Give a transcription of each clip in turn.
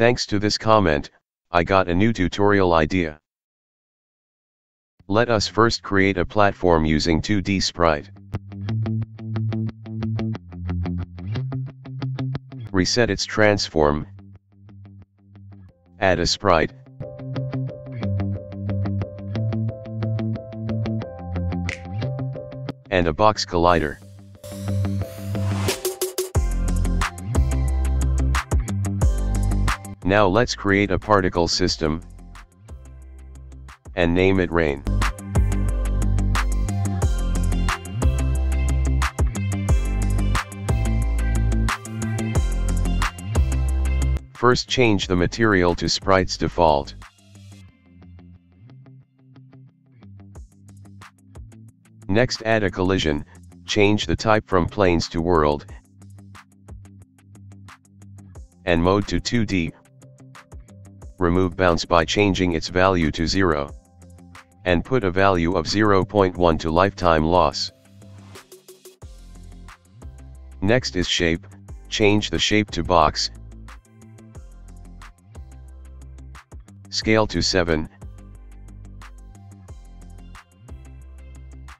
Thanks to this comment, I got a new tutorial idea. Let us first create a platform using 2D sprite. Reset its transform. Add a sprite. And a box collider. Now let's create a particle system and name it rain. First change the material to Sprite's default. Next add a collision, change the type from planes to world, and mode to 2D, remove bounce by changing its value to 0. And put a value of 0.1 to lifetime loss. Next is shape, change the shape to box. Scale to 7.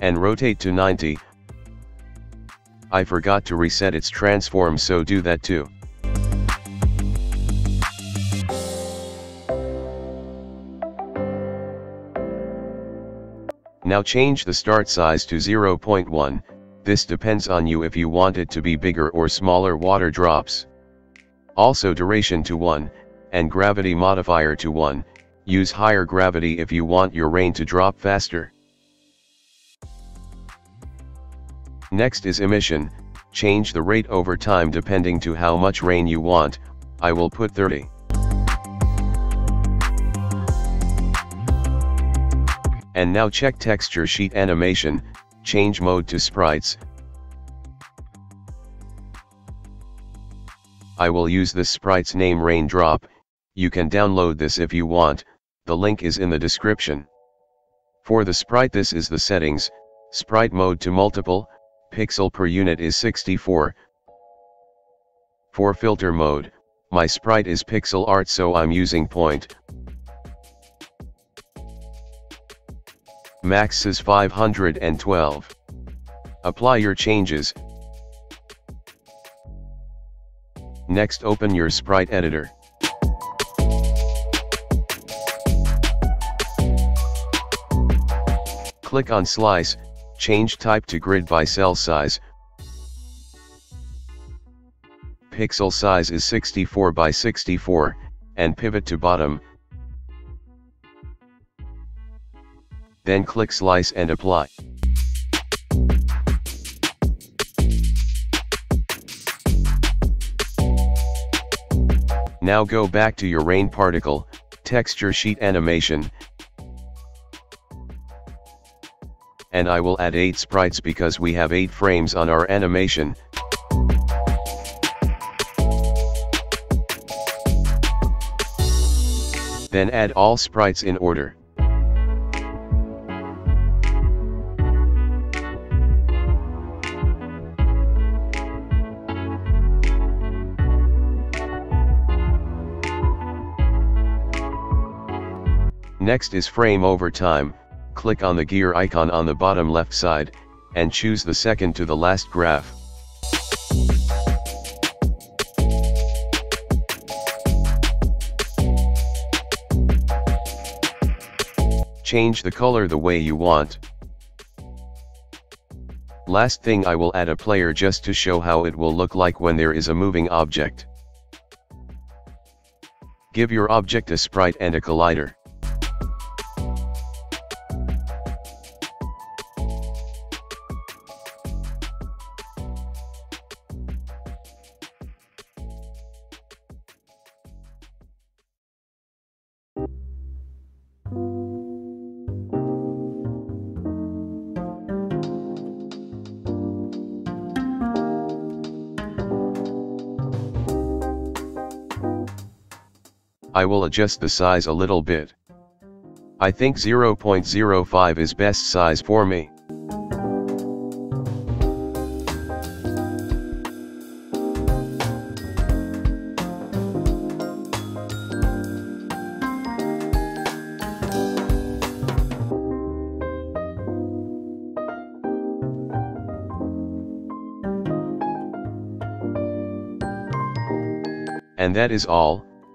And rotate to 90. I forgot to reset its transform so do that too. Now change the start size to 0.1, this depends on you if you want it to be bigger or smaller water drops. Also duration to 1, and gravity modifier to 1, use higher gravity if you want your rain to drop faster. Next is emission, change the rate over time depending to how much rain you want, I will put 30. And now check texture sheet animation, change mode to sprites. I will use this sprite's name raindrop, you can download this if you want, the link is in the description. For the sprite this is the settings, sprite mode to multiple, pixel per unit is 64. For filter mode, my sprite is pixel art so I'm using point. Max is 512. Apply your changes. Next open your sprite editor. Click on slice, change type to grid by cell size. Pixel size is 64 by 64, and pivot to bottom, then click slice and apply. Now go back to your rain particle, texture sheet animation, and I will add 8 sprites because we have 8 frames on our animation. Then add all sprites in order. Next is frame over time, click on the gear icon on the bottom left side, and choose the second to the last graph. Change the color the way you want. Last thing I will add a player just to show how it will look like when there is a moving object. Give your object a sprite and a collider. I will adjust the size a little bit. I think 0.05 is best size for me. And that is all,